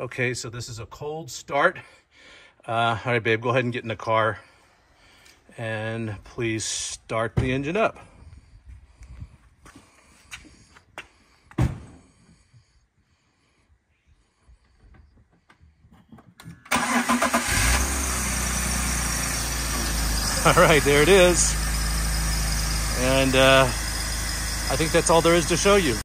Okay, so this is a cold start. Uh, all right, babe, go ahead and get in the car and please start the engine up. All right, there it is. And uh, I think that's all there is to show you.